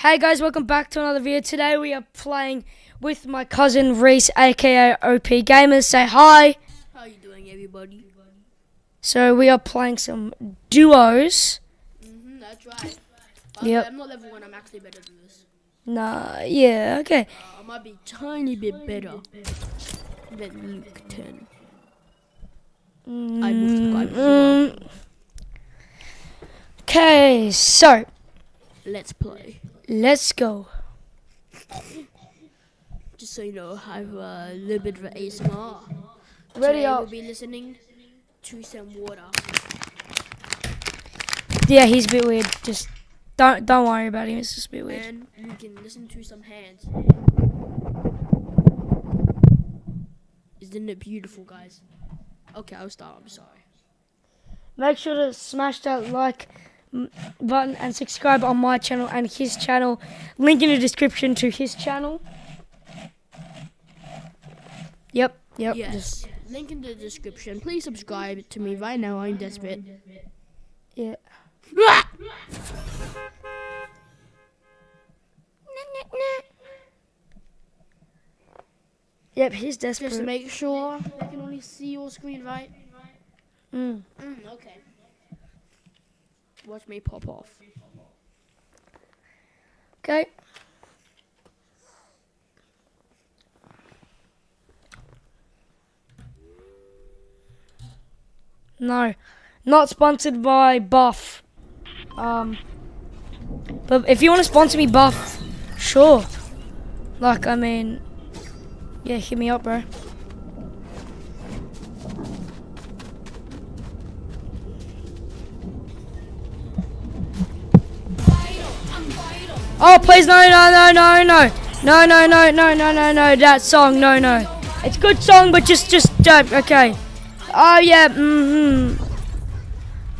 Hey guys, welcome back to another video. Today we are playing with my cousin Reese, aka OP Gamers. Say hi. How you doing, everybody? So we are playing some duos. Mm-hmm, that's right. Yep. I'm not level one. I'm actually better than this. Nah, yeah, okay. Uh, I might be tiny bit better than Luke 10. I will subscribe as well. Mm, Okay, so Let's play. Let's go. Just so you know, I have a little bit of ASMR. Ready up. We'll be listening to some water. Yeah, he's a bit weird. Just don't don't worry about him. It's just a bit weird. And we can listen to some hands. Isn't it beautiful, guys? Okay, I'll start. I'm sorry. Make sure to smash that like button and subscribe on my channel and his channel. Link in the description to his channel. Yep, yep. yes. Just, Link in the description. Please subscribe to me right now. I'm desperate. yeah. Yep, he's Just desperate. make sure I can only see your screen, right? Mm. Mm, okay. Watch me pop off. Okay. No, not sponsored by Buff. Um, but if you want to sponsor me, Buff, sure. Like, I mean, yeah, hit me up, bro. Oh, please, no, no, no, no, no. No, no, no, no, no, no, no, that song, no, no. It's a good song, but just, just, don't, okay. Oh, yeah, mm-hmm.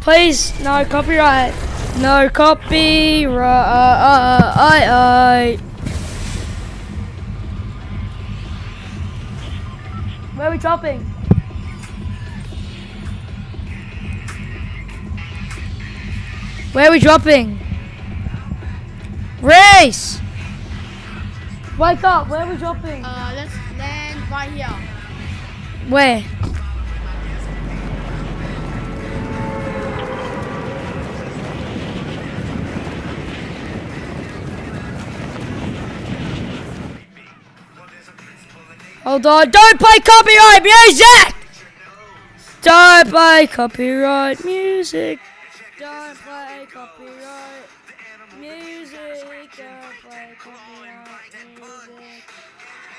Please, no copyright. No copyright. Where are we dropping? Where are we dropping? Race! Wake up, where are we dropping? Uh, let's land right here. Where? Hold on, don't play copyright music! Don't play copyright music. Don't play copyright music. Don't play copyright music.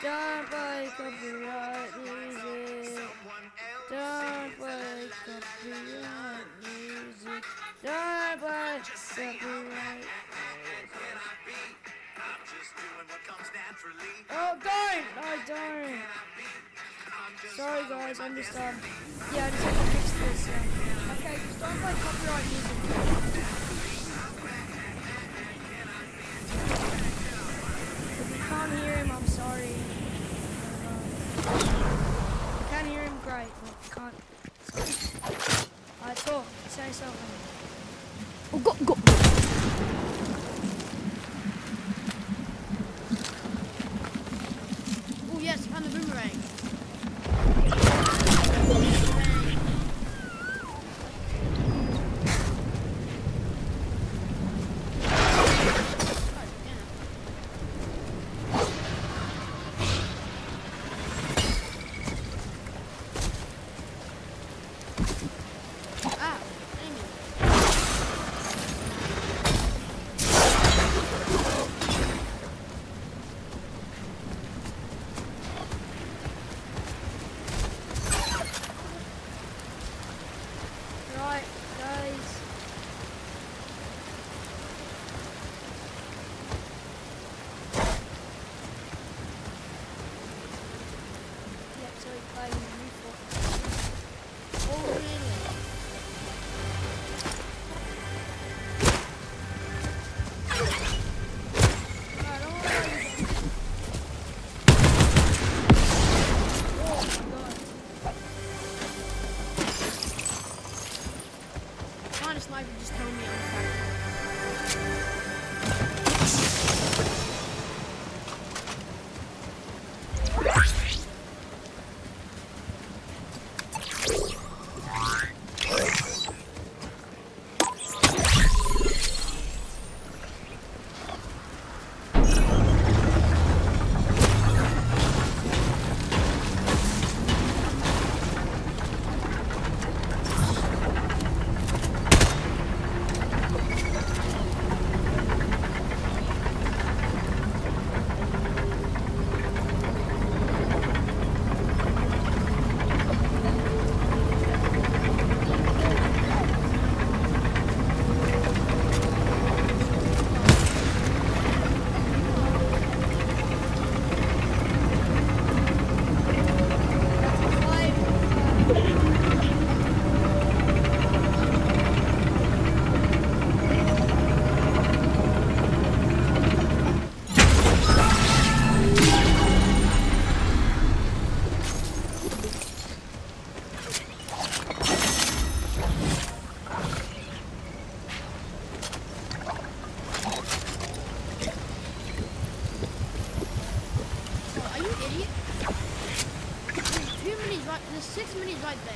Don't play copyright music. Don't play copyright music. Don't play copyright Oh, don't! I don't. Sorry, guys. I'm just um. Yeah, I just have to fix this. Um, okay, just don't play copyright music. Go, go.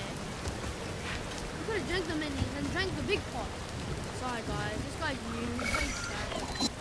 I could have drank the minis and drank the big pot. Sorry guys, this guy's new.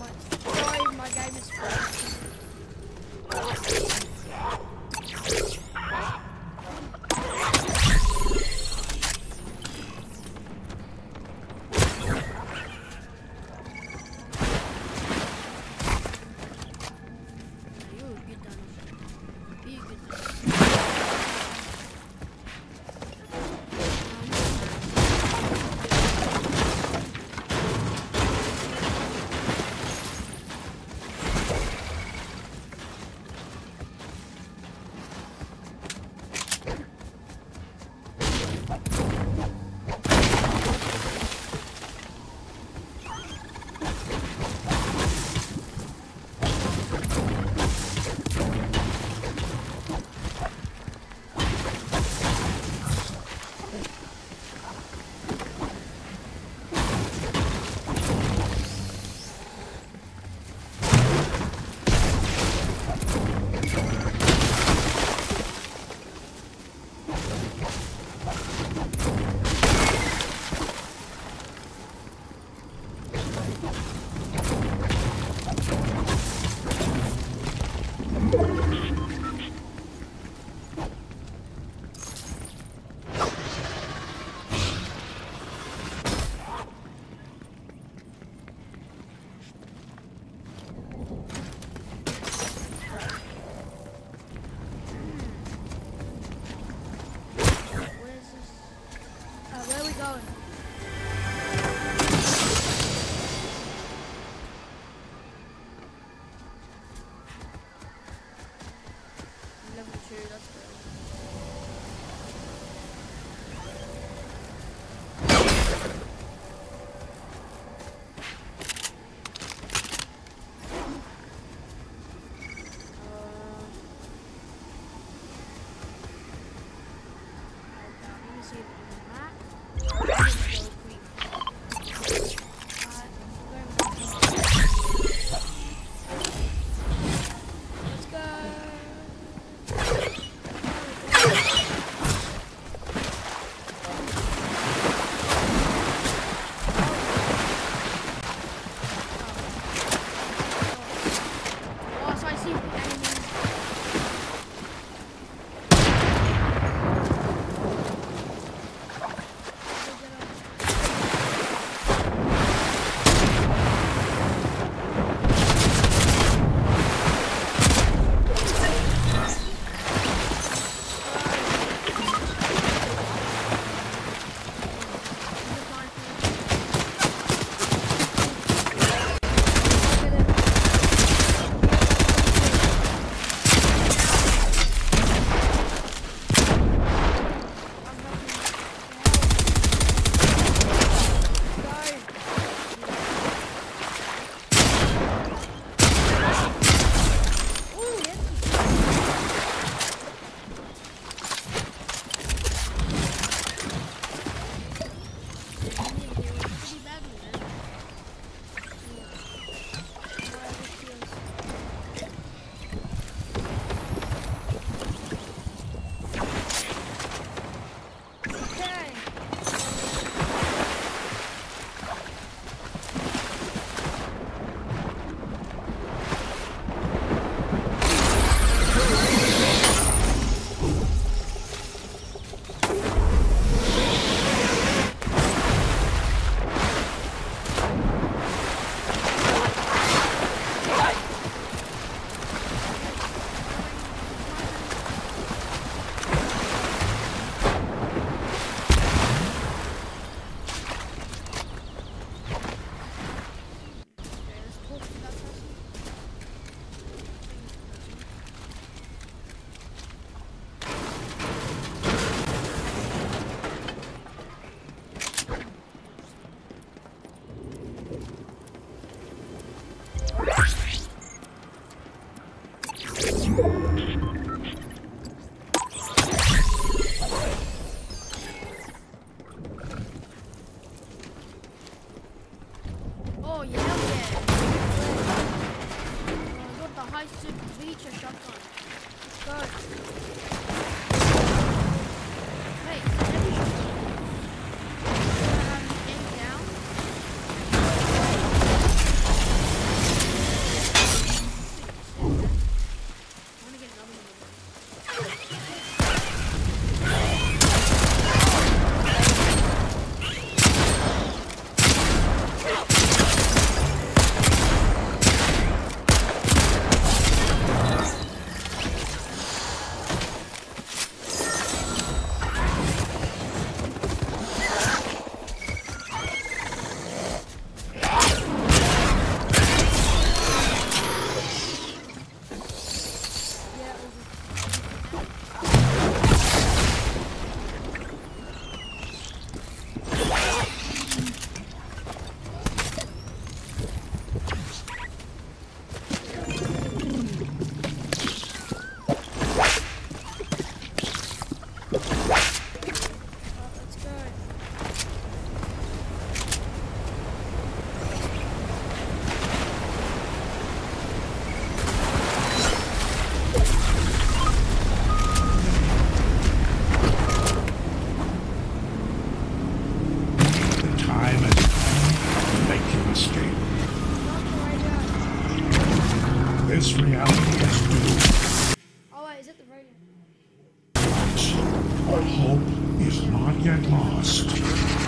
My, my game is broken. But hope is not yet lost.